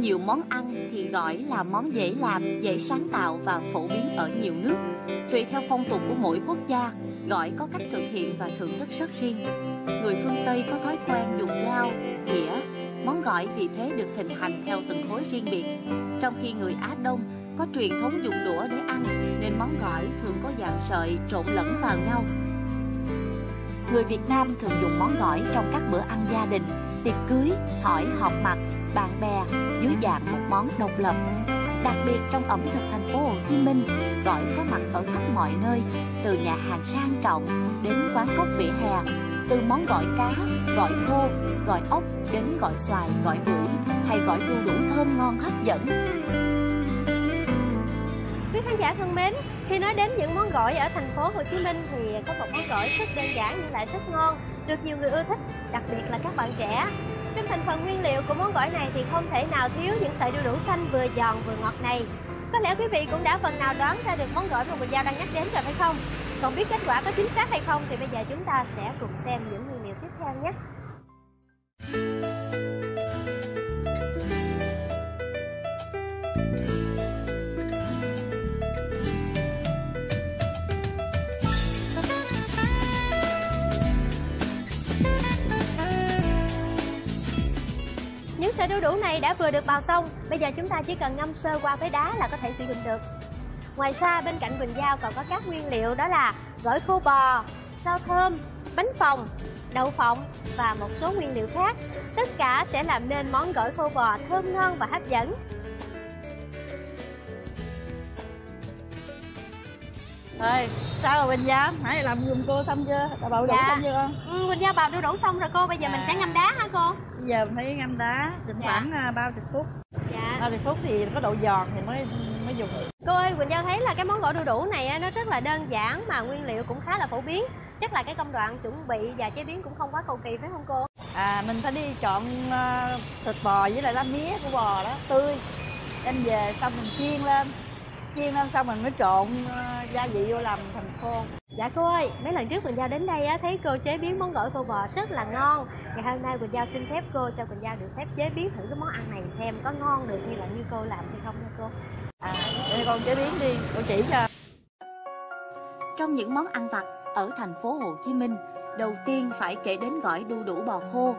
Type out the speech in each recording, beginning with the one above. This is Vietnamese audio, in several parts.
Trong nhiều món ăn thì gỏi là món dễ làm, dễ sáng tạo và phổ biến ở nhiều nước. Tùy theo phong tục của mỗi quốc gia, gỏi có cách thực hiện và thưởng thức rất riêng. Người phương Tây có thói quen dùng dao, đĩa. Món gỏi vì thế được hình thành theo từng khối riêng biệt. Trong khi người Á Đông có truyền thống dùng đũa để ăn nên món gỏi thường có dạng sợi trộn lẫn vào nhau. Người Việt Nam thường dùng món gỏi trong các bữa ăn gia đình, tiệc cưới, hỏi họp mặt, bạn bè dưới dạng một món độc lập. Đặc biệt trong ẩm thực thành phố Hồ Chí Minh, gỏi có mặt ở khắp mọi nơi, từ nhà hàng sang trọng đến quán cốc vỉa hè, từ món gỏi cá, gỏi khô, gỏi ốc đến gỏi xoài, gỏi bưởi hay gỏi đu đủ thơm ngon hấp dẫn. Giả thân mến, khi nói đến những món gỏi ở thành phố Hồ Chí Minh thì có một món gỏi rất đơn giản nhưng lại rất ngon, được nhiều người ưa thích, đặc biệt là các bạn trẻ. Trong thành phần nguyên liệu của món gỏi này thì không thể nào thiếu những sợi đu đủ xanh vừa giòn vừa ngọt này. Có lẽ quý vị cũng đã phần nào đoán ra được món gỏi mà Quỳnh Giao đang nhắc đến rồi phải không? Còn biết kết quả có chính xác hay không thì bây giờ chúng ta sẽ cùng xem những nguyên liệu tiếp theo nhé. Những sợi đu đủ này đã vừa được bào xong, bây giờ chúng ta chỉ cần ngâm sơ qua với đá là có thể sử dụng được. Ngoài ra bên cạnh Quỳnh Giao còn có các nguyên liệu đó là gỏi khô bò, rau thơm, bánh phồng, đậu phộng và một số nguyên liệu khác. Tất cả sẽ làm nên món gỏi khô bò thơm ngon và hấp dẫn. Rồi, sao rồi Bình Giao? Nãy làm giùm cô xong chưa? Đã bạo đủ Dạ. xong chưa con? Ừ, Quỳnh Giao bào đu đủ xong rồi cô, bây giờ mình À. sẽ ngâm đá hả cô? Bây giờ mình phải ngâm đá, chừng Dạ. khoảng à, 30 phút. Dạ. 30 phút thì có độ giòn thì mới mới dùng. Cô ơi, Quỳnh Giao thấy là cái món gỏi đu đủ này á, nó rất là đơn giản mà nguyên liệu cũng khá là phổ biến. Chắc là cái công đoạn chuẩn bị và chế biến cũng không quá cầu kỳ phải không cô? À, mình phải đi chọn à, thịt bò với lại lá mía của bò đó, tươi. Đem về xong mình chiên lên. Chiên lên xong mình mới trộn à, gia vị vô làm thành khô. Dạ cô ơi, mấy lần trước Quỳnh Giao đến đây á, thấy cô chế biến món gỏi khô bò rất là ngon. Ngày hôm nay Quỳnh Giao xin phép cô cho Quỳnh Giao được phép chế biến thử cái món ăn này xem có ngon được như là như cô làm hay không nha cô. À, để con chế biến đi, cô chỉ cho. Trong những món ăn vặt ở thành phố Hồ Chí Minh, đầu tiên phải kể đến gỏi đu đủ bò khô.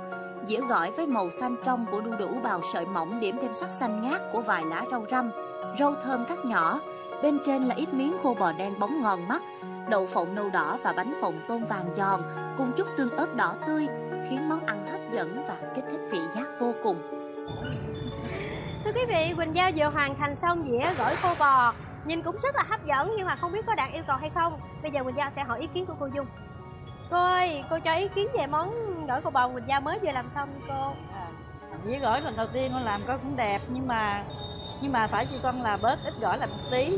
Dĩa gỏi với màu xanh trong của đu đủ bào sợi mỏng điểm thêm sắc xanh ngát của vài lá rau răm, rau thơm cắt nhỏ. Bên trên là ít miếng khô bò đen bóng ngon mắt, đậu phộng nâu đỏ và bánh phồng tôm vàng giòn cùng chút tương ớt đỏ tươi khiến món ăn hấp dẫn và kích thích vị giác vô cùng. Thưa quý vị, Quỳnh Giao vừa hoàn thành xong dĩa gỏi khô bò. Nhìn cũng rất là hấp dẫn nhưng mà không biết có đạt yêu cầu hay không. Bây giờ Quỳnh Giao sẽ hỏi ý kiến của cô Dung. Cô ơi, cô cho ý kiến về món gỏi khô bò Quỳnh Giao mới vừa làm xong cô. À, dĩa gỏi lần đầu tiên con làm con cũng đẹp nhưng mà nhưng mà phải chi con là bớt ít gỏi lại một tí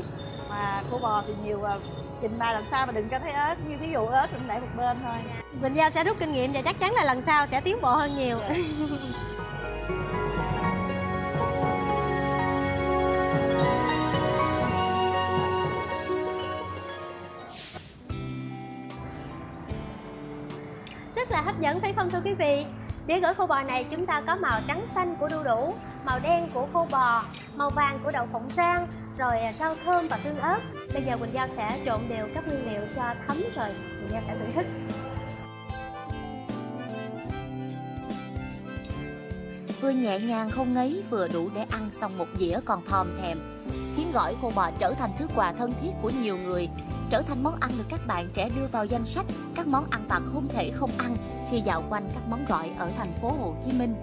mà khô bò thì nhiều à, trình bày làm sao mà đừng có thấy ớt như ví dụ ớt cũng để một bên thôi Quỳnh Giao sẽ rút kinh nghiệm và chắc chắn là lần sau sẽ tiến bộ hơn nhiều. là hấp dẫn phải không thưa quý vị? Đĩa gỏi khô bò này chúng ta có màu trắng xanh của đu đủ, màu đen của khô bò, màu vàng của đậu phộng rang, rồi rau thơm và tương ớt. Bây giờ Quỳnh Giao sẽ trộn đều các nguyên liệu cho thấm rồi Quỳnh Giao sẽ thưởng thức. Vừa nhẹ nhàng không ngấy vừa đủ để ăn xong một dĩa còn thòm thèm Khiến gỏi khô bò trở thành thứ quà thân thiết của nhiều người Trở thành món ăn được các bạn trẻ đưa vào danh sách Các món ăn vặt không thể không ăn Khi dạo quanh các món gọi ở thành phố Hồ Chí Minh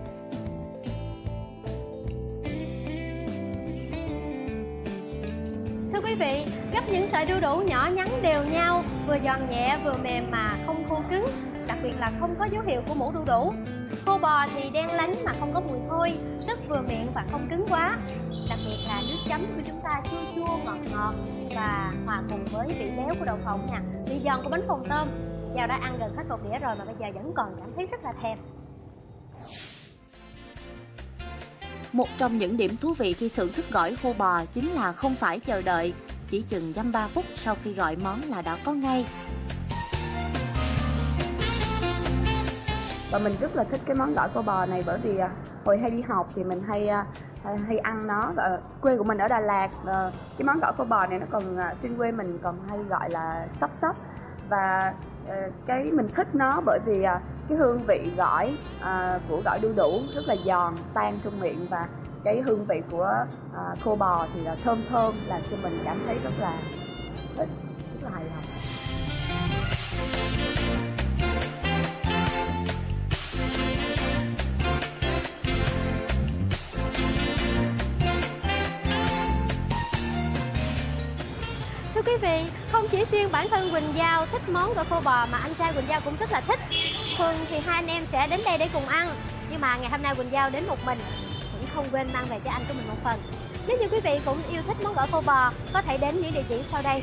Thưa quý vị, gấp những sợi đu đủ nhỏ nhắn đều nhau, vừa giòn nhẹ vừa mềm mà không khô cứng, đặc biệt là không có dấu hiệu của mũ đu đủ. Khô bò thì đen lánh mà không có mùi hôi, rất vừa miệng và không cứng quá. Đặc biệt là nước chấm của chúng ta chua chua ngọt ngọt và hòa cùng với vị béo của đậu phộng nè, vị giòn của bánh phồng tôm. Giao đã ăn gần hết một đĩa rồi mà bây giờ vẫn còn cảm thấy rất là thèm. Một trong những điểm thú vị khi thưởng thức gỏi khô bò chính là không phải chờ đợi Chỉ chừng dăm ba phút sau khi gọi món là đã có ngay và mình rất là thích cái món gỏi cua bò này bởi vì à, hồi hay đi học thì mình hay à, hay, hay ăn nó. Và quê của mình ở Đà Lạt ờ, cái món gỏi cua bò này nó còn à, trên quê mình còn hay gọi là sắp sắp. Và ờ, cái mình thích nó bởi vì à, cái hương vị gỏi à, của gỏi đu đủ rất là giòn tan trong miệng. Và cái hương vị của ờ, khô bò thì là thơm thơm làm cho mình cảm thấy rất là thích rất là hài lòng. Quý vị, không chỉ riêng bản thân Quỳnh Giao thích món gỏi khô bò mà anh trai Quỳnh Giao cũng rất là thích. Thường thì hai anh em sẽ đến đây để cùng ăn, nhưng mà ngày hôm nay Quỳnh Giao đến một mình cũng không quên mang về cho anh của mình một phần. Nếu như quý vị cũng yêu thích món gỏi khô bò, có thể đến những địa chỉ sau đây